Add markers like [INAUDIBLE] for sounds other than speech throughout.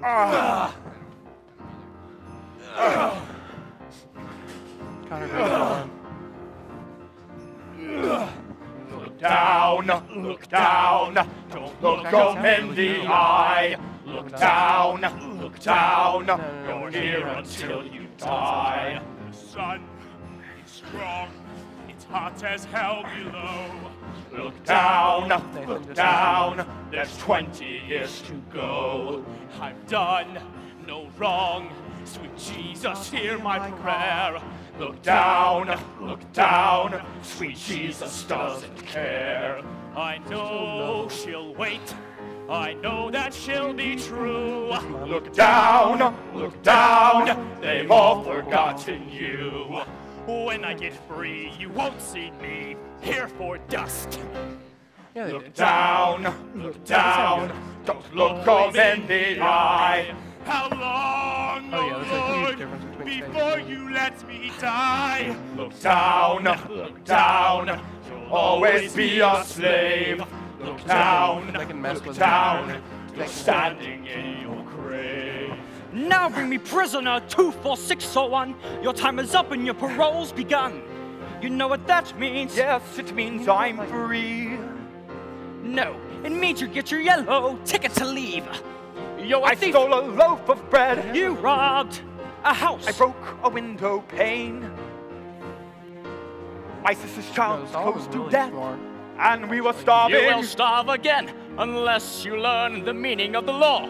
they just James. Conner ah. on. Look down, look down, don't look them in the eye. Look down, look down, you're here until you die. The sun is strong, hot as hell below. Look down, look down, there's 20 years to go. I've done no wrong, sweet Jesus, hear my prayer. Look down, look down, sweet Jesus doesn't care. I know she'll wait, I know that she'll be true. Look down, look down, they've all forgotten you. When I get free, you won't see me here for dust. Yeah, Look did. down, look down, don't look them in the eye. How long, Oh, yeah, there's a huge Lord, before stages. you let me die? Look down, look down, you'll always be a slave. Look down, They can mess look down, it. you're standing in your grave. Now bring me prisoner 24601. Your time is up and your parole's begun. You know what that means? Yes, it means I'm free. No, it means you get your yellow ticket to leave. You're a I thief. stole a loaf of bread. You robbed a house. I broke a window pane. My sister's child was close was to really death, smart. and we were You will starve again unless you learn the meaning of the law.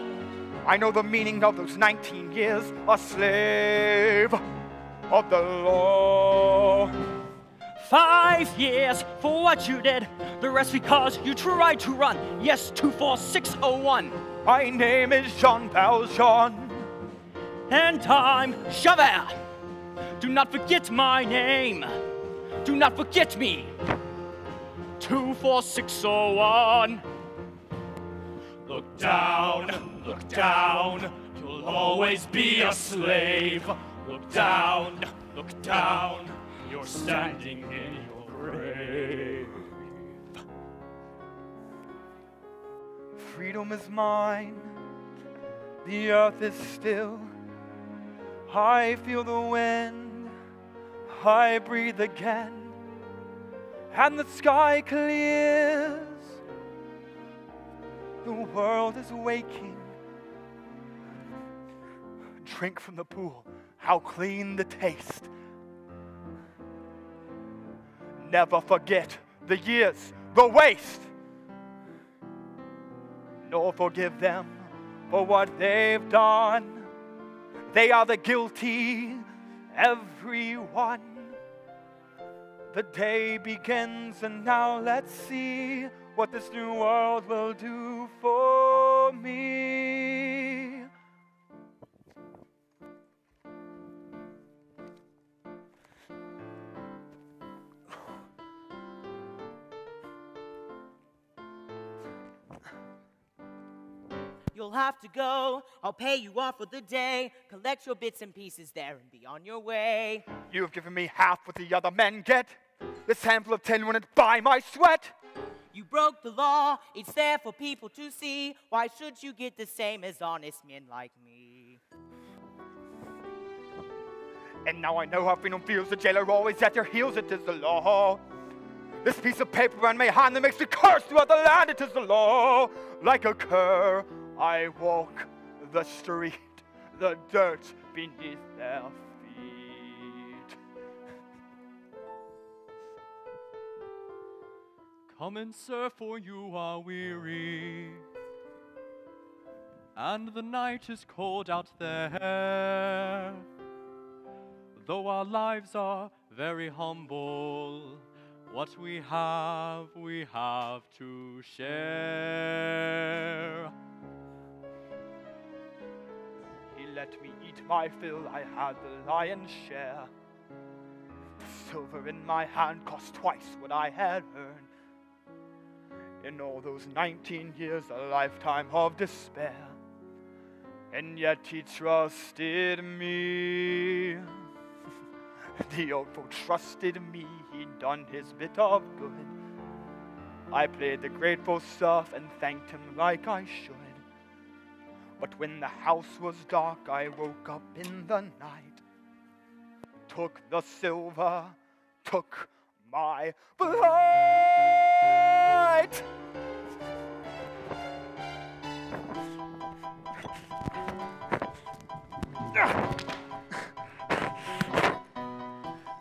I know the meaning of those 19 years, a slave of the law. Five years for what you did. The rest because you tried to run. Yes, 24601. My name is Jean Valjean. And I'm Javert. Do not forget my name. Do not forget me. 24601. Look down, look down, you'll always be a slave. Look down, look down, you're standing in your grave. Freedom is mine, the earth is still. I feel the wind, I breathe again, and the sky clears. The world is waking. Drink from the pool, how clean the taste. Never forget the years, the waste. Nor forgive them for what they've done. They are the guilty, everyone. The day begins, and now let's see what this new world will do for have to go. I'll pay you off for the day. Collect your bits and pieces there and be on your way. You have given me half what the other men get. This handful of tin wouldn't buy my sweat. You broke the law. It's there for people to see. Why should you get the same as honest men like me? And now I know how freedom feels. The jailer always at your heels. It is the law. This piece of paper in my hand that makes me curse throughout the land. It is the law. Like a cur, I walk the street, the dirt beneath their feet. Come and serve, for you are weary, and the night is cold out there. Though our lives are very humble, what we have, we have to share. Let me eat my fill, I had the lion's share. The silver in my hand cost twice what I had earned. In all those 19 years, a lifetime of despair. And yet he trusted me. [LAUGHS] The old fool trusted me, he'd done his bit of good. I played the grateful stuff and thanked him like I should. But when the house was dark, I woke up in the night. Took the silver, took my flight.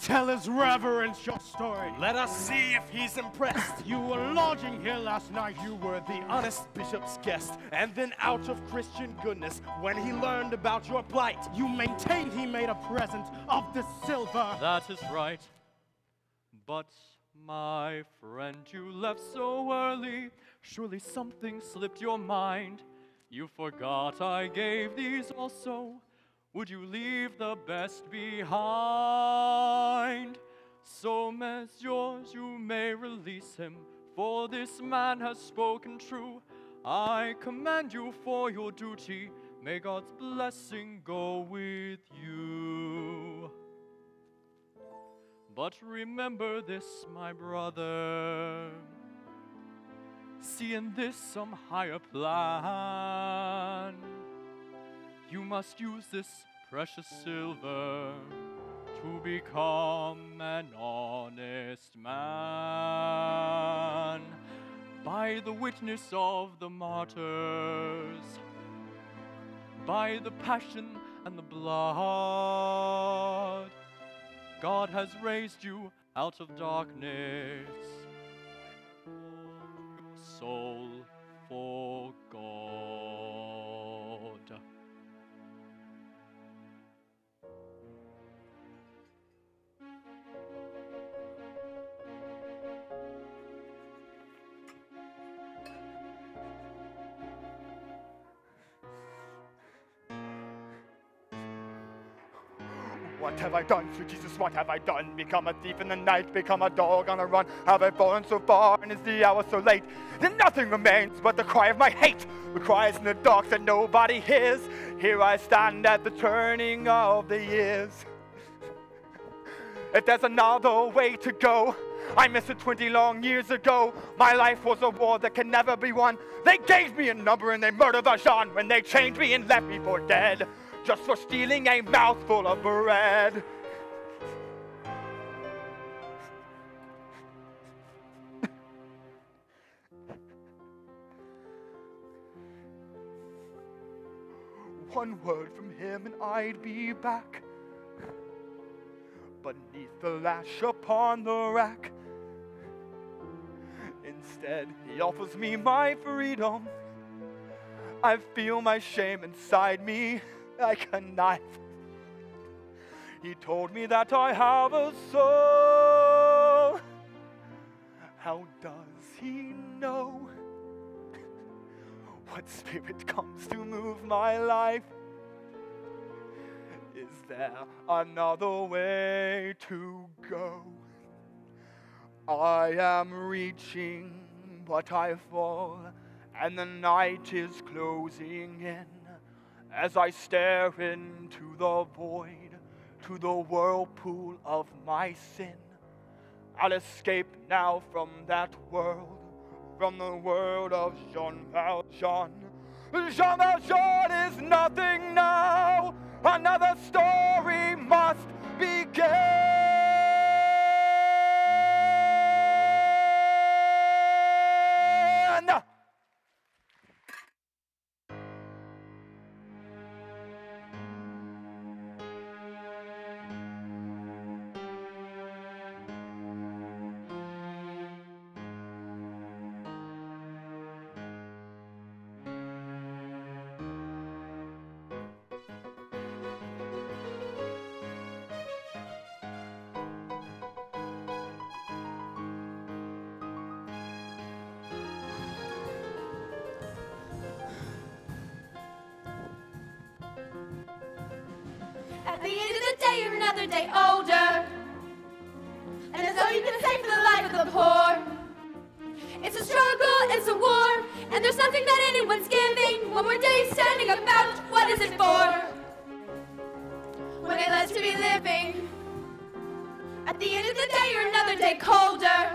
Tell his reverence your story. Let us see if he's impressed. You were lodging here last night. You were the honest bishop's guest. And then, out of Christian goodness, when he learned about your plight, you maintained he made a present of the silver. That is right. But, my friend, you left so early. Surely something slipped your mind. You forgot I gave these also. Would you leave the best behind? So, as yours, you may release him, for this man has spoken true. I command you for your duty. May God's blessing go with you. But remember this, my brother. See in this some higher plan. You must use this precious silver to become an honest man. By the witness of the martyrs, by the passion and the blood, God has raised you out of darkness. Soul for God. What have I done, sweet Jesus? What have I done? Become a thief in the night, become a dog on the run. Have I fallen so far, and is the hour so late? Then nothing remains but the cry of my hate, the cries in the dark that nobody hears. Here I stand at the turning of the years. If there's another way to go, I missed it 20 long years ago. My life was a war that can never be won. They gave me a number and they murdered Valjean when they chained me and left me for dead just for stealing a mouthful of bread. [LAUGHS] One word from him and I'd be back beneath the lash upon the rack. Instead, he offers me my freedom. I feel my shame inside me like a knife. He told me that I have a soul. How does he know what spirit comes to move my life? Is there another way to go? I am reaching, but I fall, and the night is closing in as I stare into the void, to the whirlpool of my sin. I'll escape now from that world, from the world of Jean Valjean. Jean Valjean is nothing now, another story must begin. At the end of the day, you're another day older. And that's all you can say for the life of the poor. It's a struggle, it's a war, and there's nothing that anyone's giving. One more day standing about, what is it for? When day less to be living. At the end of the day, you're another day colder.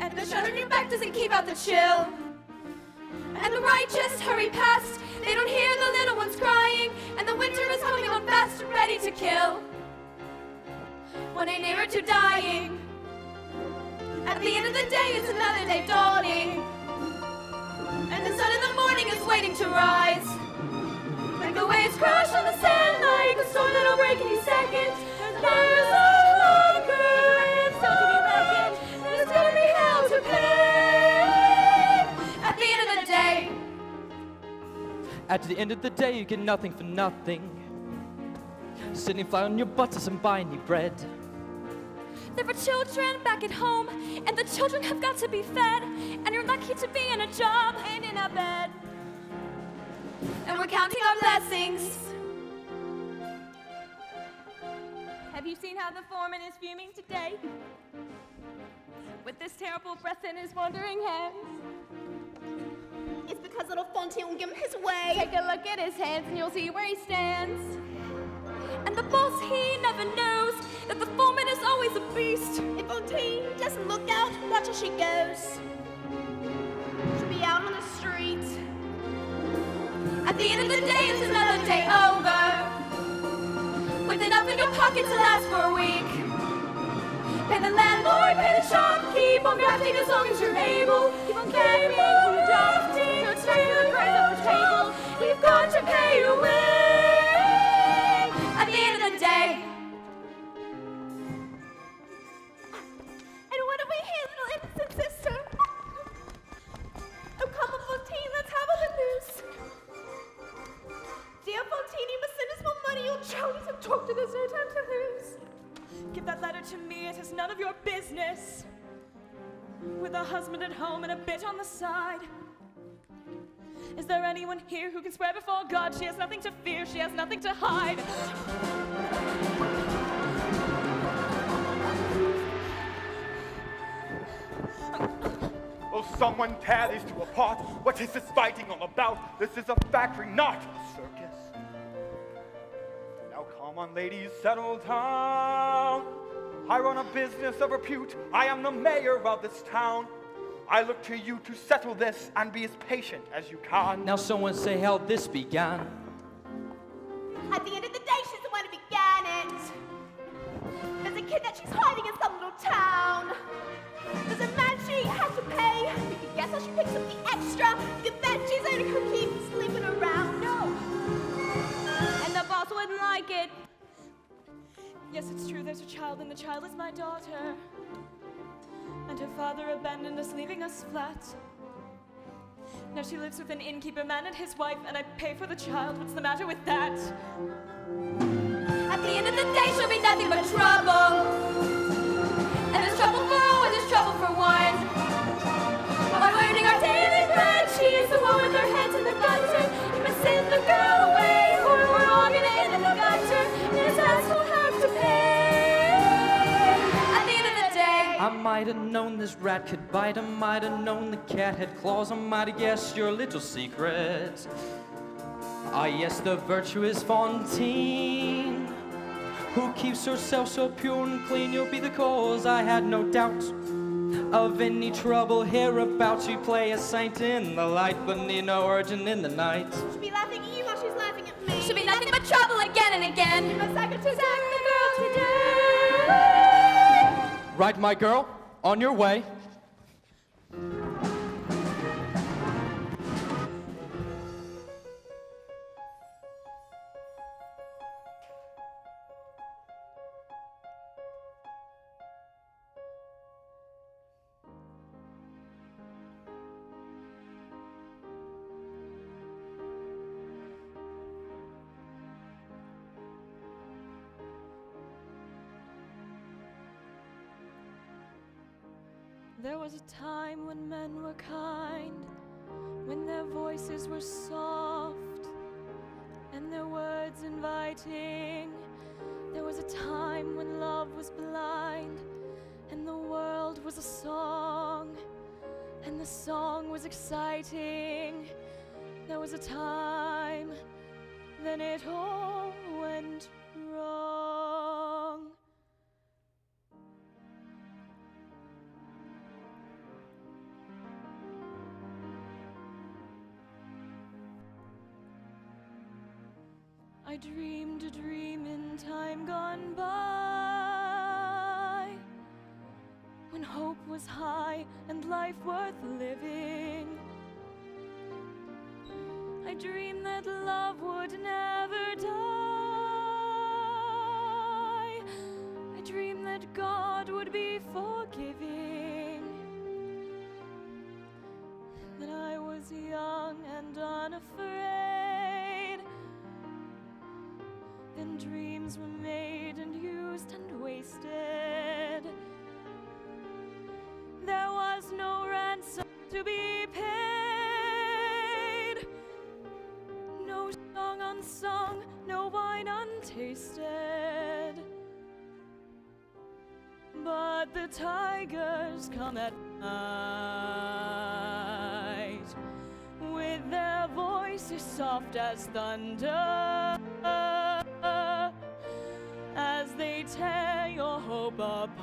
And the shut on your back doesn't keep out the chill. And the righteous hurry past. They don't hear the little ones crying. And the winter is coming on fast, ready to kill. One day nearer to dying. At the end of the day, it's another day dawning. And the sun in the morning is waiting to rise. Like the waves crash on the sand, like a storm that'll break any second. There's no At the end of the day, you get nothing for nothing. Sitting flat on your butts and buying you bread. there are children back at home, and the children have got to be fed. And you're lucky to be in a job and in a bed. And we're counting our blessings. Have you seen how the foreman is fuming today? With this terrible breath in his wandering hands. It's because little Fantine won't give him his way. Take a look at his hands and you'll see where he stands. And the boss, he never knows that the foreman is always a beast. If Fantine doesn't look out, watch how she goes. She'll be out on the street. At the end of the day, it's another day over. With enough in your pocket to last for a week. Pay the landlord, pay the shop, keep on grafting as long as you're able. Keep on carrying your drafting, You've got to pay your way. At the end of the day, And what do we hear, little innocent sister? Oh, come on, Fantine, let's have the news. Dear Fantine, you must send us more money. Child needs to talk to. There's no time to lose. Give that letter to me, it is none of your business. With a husband at home and a bit on the side. Is there anyone here who can swear before God she has nothing to fear, she has nothing to hide? Will someone tear these two apart? What is this fighting all about? This is a factory, not a circus. Now come on, ladies, settle down. I run a business of repute. I am the mayor of this town. I look to you to settle this and be as patient as you can. Now someone say how this began. At the end of the day, she's the one who began it. There's a kid that she's hiding in some little town. There's a man she has to pay. You can guess how she picks up the extra. You can bet she's only who keeps sleeping around. No. And the boss wouldn't like it. Yes, it's true, there's a child, and the child is my daughter. And her father abandoned us, leaving us flat. Now she lives with an innkeeper man and his wife, and I pay for the child. What's the matter with that? at the end of the day, she'll be nothing but trouble. And there's trouble for all, and there's trouble for one. While we're earning our daily bread, she is the one with her hands in the gutter. You must send the girl might have known this rat could bite. I might have known the cat had claws. I might have guessed your little secret. Ah, yes, the virtuous Fantine, who keeps herself so pure and clean. You'll be the cause. I had no doubt of any trouble hereabouts. You play a saint in the light, but need no urgent in the night. She'll be laughing at you while she's laughing at me. She'll be nothing but trouble again and again. You must sack her to Sack the girl today. Right, my girl, on your way. There was a time when men were kind, when their voices were soft and their words inviting. There was a time when love was blind and the world was a song and the song was exciting. There was a time, then it all went wrong. Dreams were made and used and wasted. There was no ransom to be paid. No song unsung, no wine untasted. But the tigers come at night with their voices soft as thunder they tear your hope apart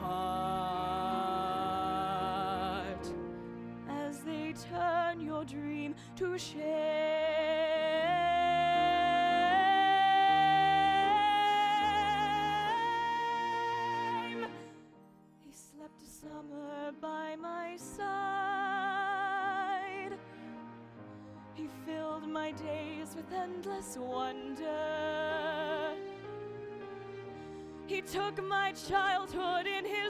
as they turn your dream to shame. He slept a summer by my side. He filled my days with endless wonder. He took my childhood in his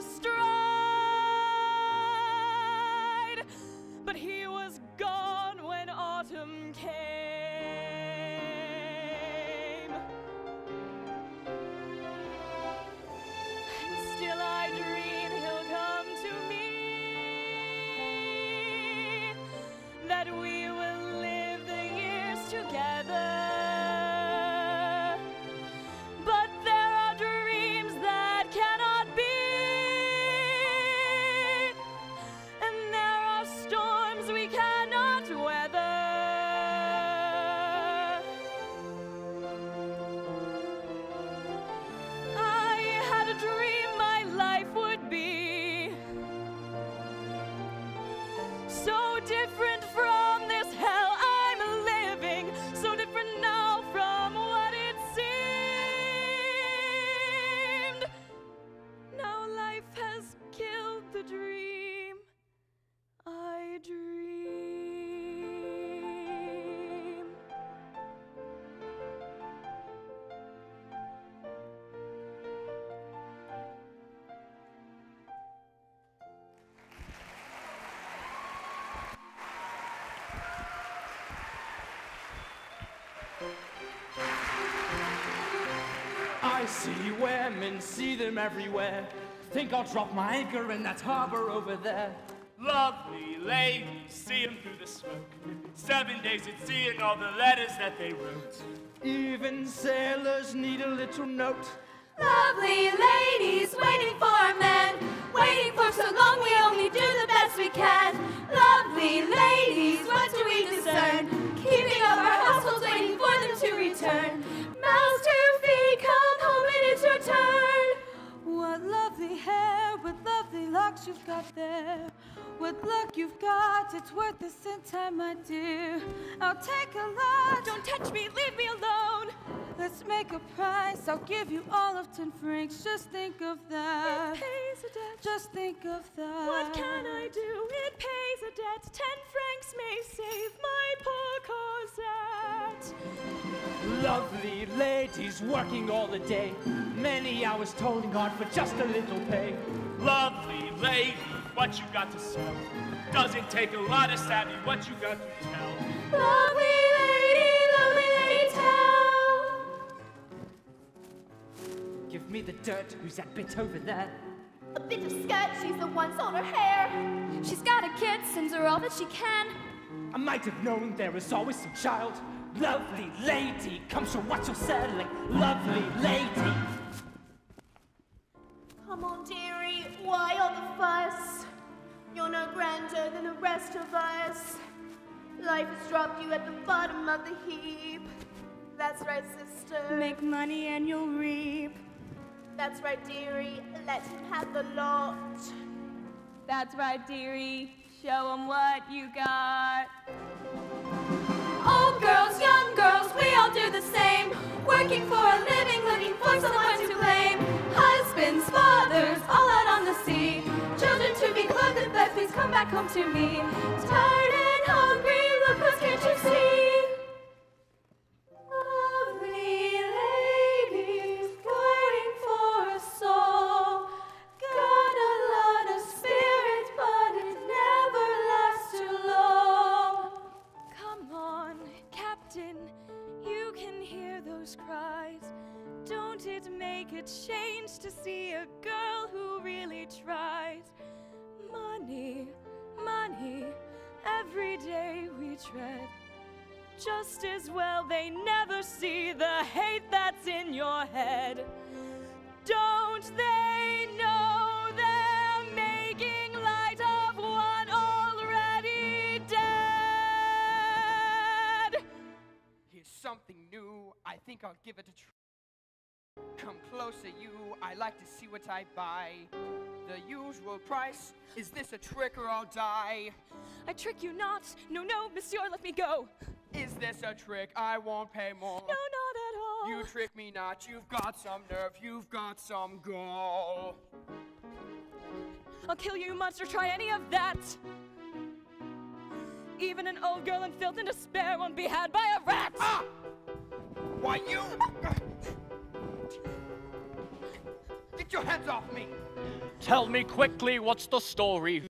I see women, see them everywhere. Think I'll drop my anchor in that harbor over there. Lovely ladies, see 'em through the smoke. Seven days at sea and all the letters that they wrote. Even sailors need a little note. Lovely ladies waiting for a man, waiting for so long we only do the best we can. Lovely ladies, what do we discern? Keeping up our households, waiting for them to return. Lovely you've got there. What luck you've got, it's worth the cent time, my dear. I'll take a lot. Don't touch me, leave me alone. Let's make a price. I'll give you all of ten francs. Just think of that. It pays a debt. Just think of that. What can I do? It pays a debt. Ten francs may save my poor Cosette. Lovely ladies working all the day. Many hours toiling hard for just a little pay. Lovely lady, what you got to sell? Doesn't take a lot of savvy, what you got to tell? Lovely lady, lovely lady, tell. Give me the dirt. Who's that bit over there? A bit of skirt, she's the one's on her hair. She's got a kid, sends her all that she can. I might have known there was always some child. Lovely lady, comes from what you're selling. Lovely lady. Life has dropped you at the bottom of the heap. That's right, sister. Make money and you'll reap. That's right, dearie. Let him have the lot. That's right, dearie. Show him what you got. Old girls, young girls, we all do the same. Working for a living, looking for someone to blame. Husbands, fathers, all out on the sea. Children to be clothed and fed, please come back home to me. Tired and hungry, you see? Something new. I think I'll give it a try. Come closer, you. I like to see what I buy. The usual price. Is this a trick or I'll die? I trick you not. No, no, monsieur, let me go. Is this a trick? I won't pay more. No, not at all. You trick me not. You've got some nerve. You've got some gall. I'll kill you, monster. Try any of that. Even an old girl in filth and despair won't be had by a rat. Ah! Why, you. Get your hands off me! Tell me quickly what's the story.